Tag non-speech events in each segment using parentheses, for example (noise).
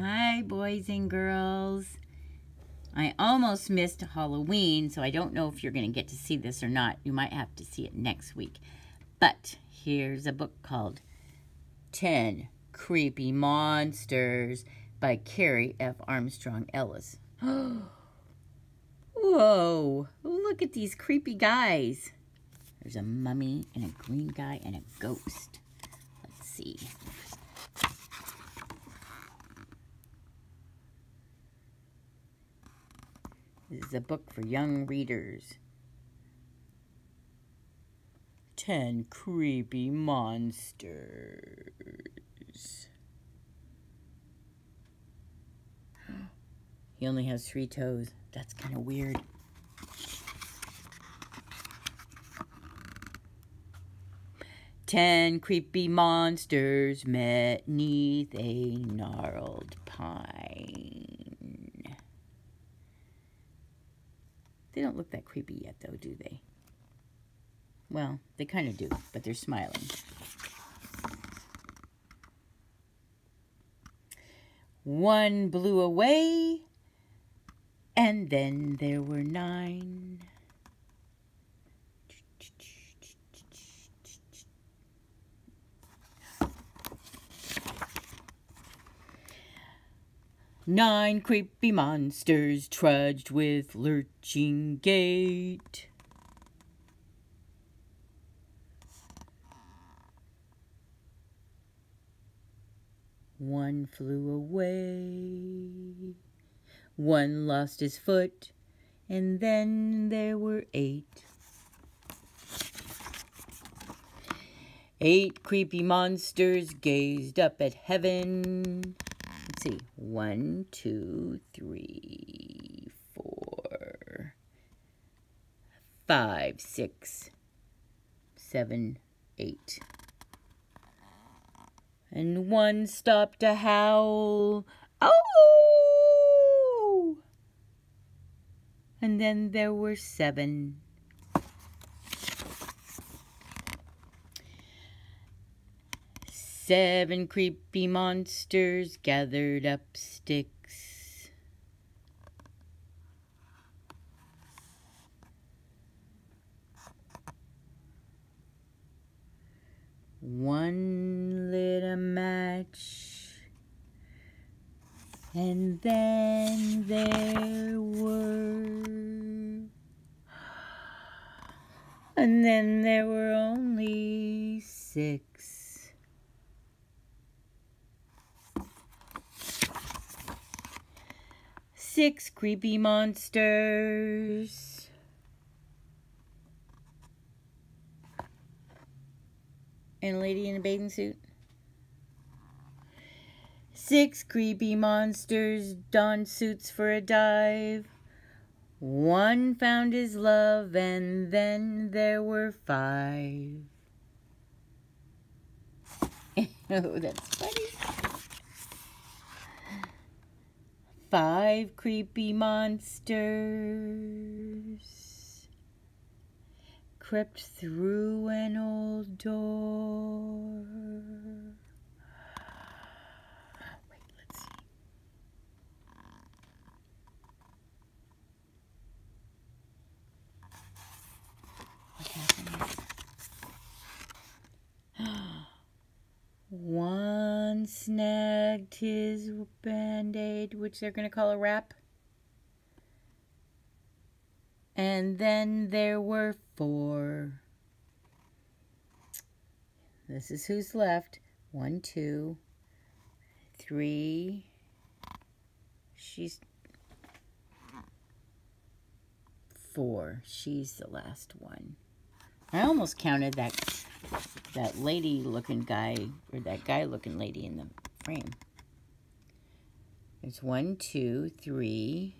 Hi, boys and girls. I almost missed Halloween, so I don't know if you're going to get to see this or not. You might have to see it next week. But here's a book called 10 Creepy Monsters by Carey F. Armstrong Ellis. (gasps) Whoa, look at these creepy guys. There's a mummy and a green guy and a ghost. Let's see. This is a book for young readers. Ten creepy monsters. (gasps) He only has three toes. That's kind of weird. Ten creepy monsters met neath a gnarled pine. They don't look that creepy yet, though, do they? Well, they kind of do, but they're smiling. One blew away, and then there were nine. Nine creepy monsters trudged with lurching gait. One flew away, one lost his foot, and then there were eight. Eight creepy monsters gazed up at heaven. Let's see. One, two, three, four, five, six, seven, eight. And one stopped to howl. Oh! And then there were seven. Seven creepy monsters gathered up sticks. One lit a match, and then there were, and then there were only six. Six creepy monsters. And a lady in a bathing suit. Six creepy monsters donned suits for a dive. One found his love, and then there were five. (laughs) oh, that's funny. Five creepy monsters crept through an old door. Wait, let's see. What happened? (gasps) One snagged his band-aid, which they're going to call a wrap. And then there were four. This is who's left. One, two, three. She's four. She's the last one. I almost counted that that lady looking guy or that guy looking lady in the frame. There's one, two, three,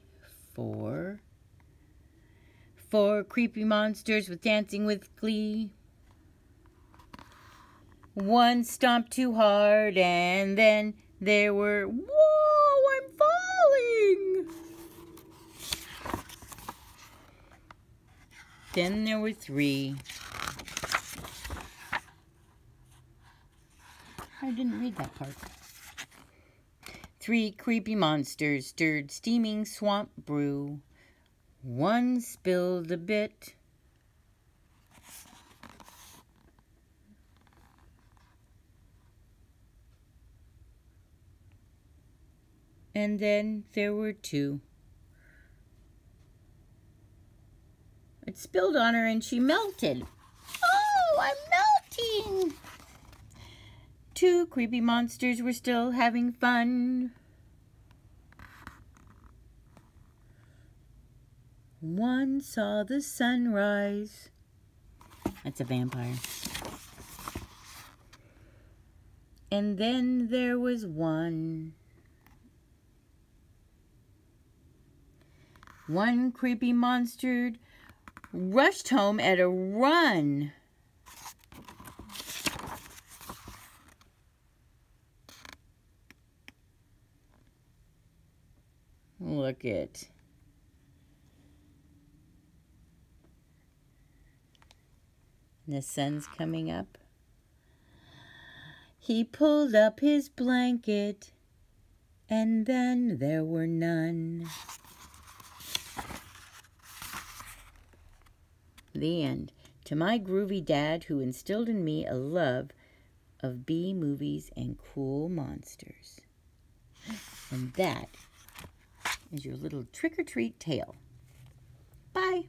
four. Four creepy monsters with dancing with glee. One stomped too hard and then there were, whoa, I'm falling. Then there were three. I didn't read that part. Three creepy monsters stirred steaming swamp brew. One spilled a bit. And then there were two. It spilled on her and she melted. Oh, I'm melting! Two creepy monsters were still having fun. One saw the sunrise. That's a vampire. And then there was one. One creepy monster rushed home at a run. Look it. The sun's coming up. He pulled up his blanket, and then there were none. The end. To my groovy dad who instilled in me a love of B movies and cool monsters. And that is your little trick or treat tale. Bye.